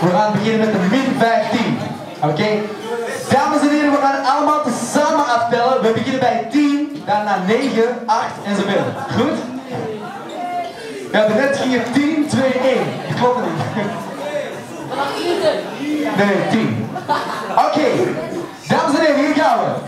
We gaan beginnen met de min 15. Oké? Okay? Dames en heren, we gaan allemaal tezamen aftellen. We beginnen bij 10, daarna 9, 8 en zo verder. Goed? Ja, net ging 10, 2, 1. Ik klopt het niet. Nee, 10. Oké. Okay. Dames en heren, hier gaan we.